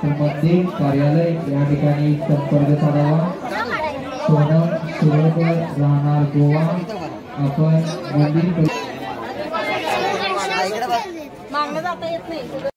संबंधित कार्यालय या ठिकाणी संपर्क साधावा. सोनम शिरोळकर राहणार गोवा. आपण मंदिर मागणं जाता येत नाही.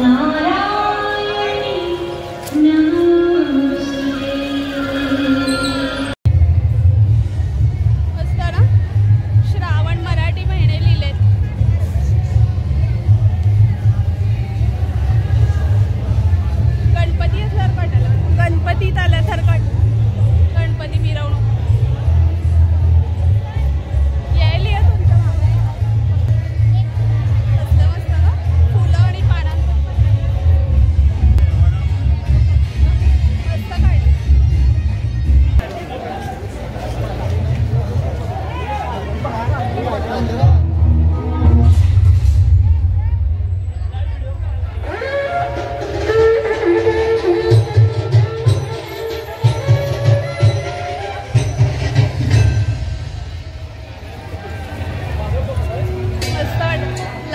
Nara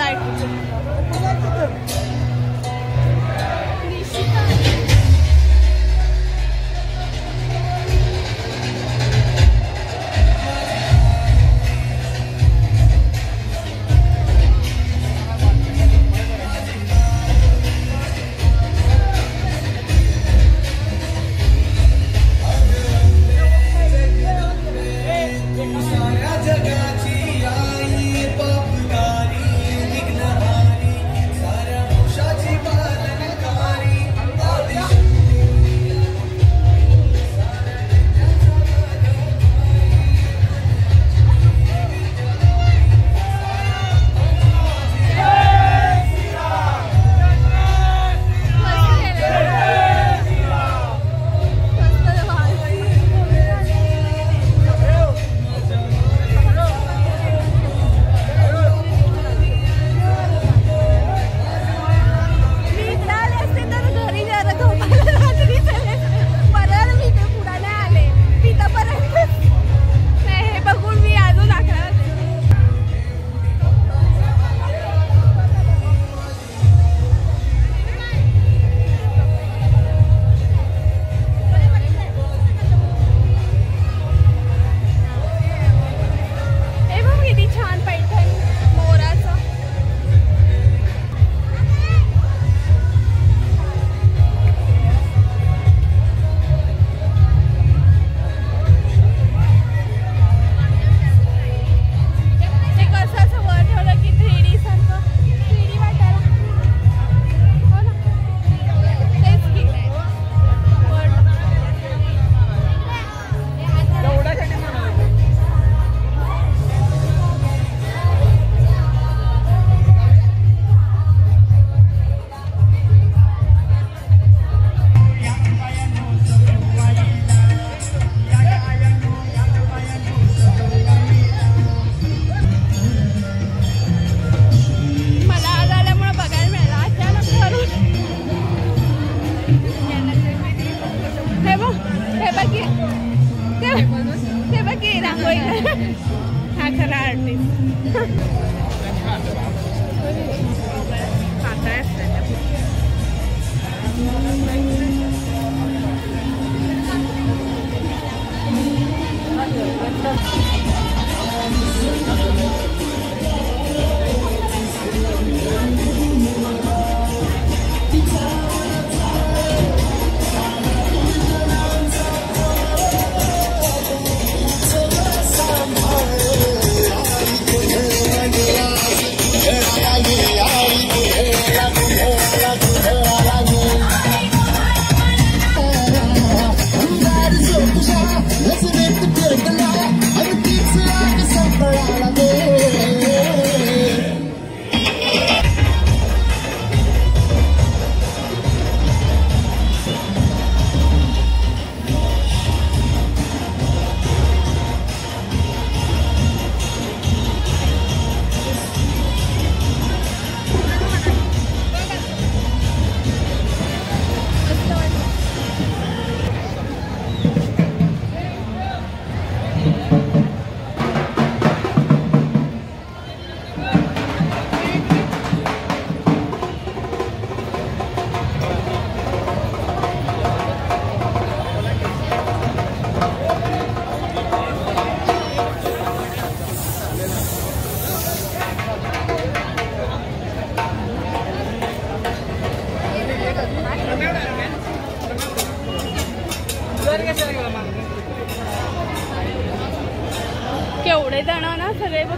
はい。Yeah. जण ना सगळे बघ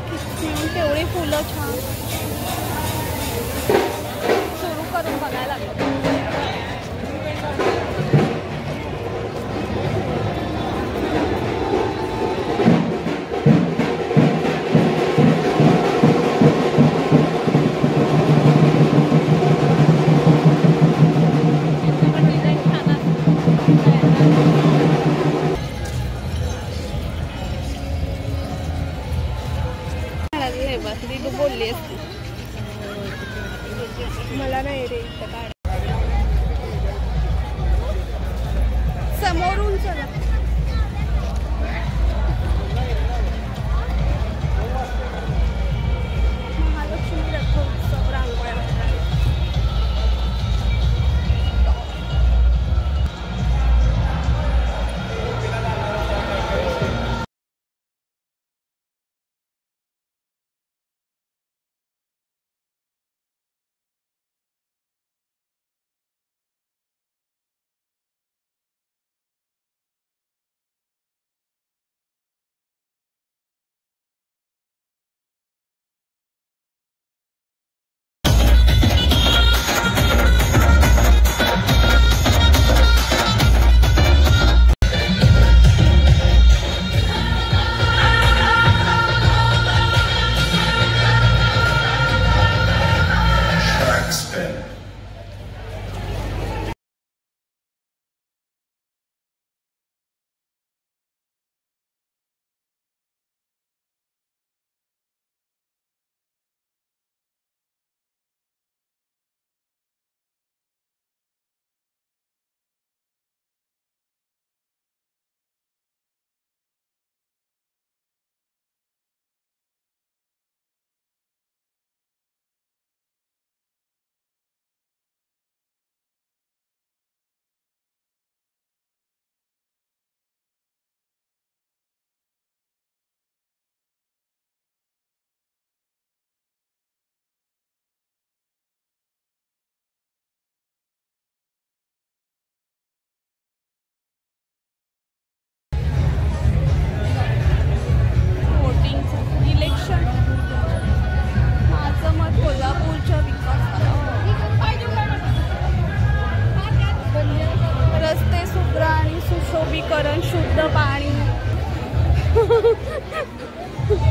सुशोभीकरण शुद्ध पानी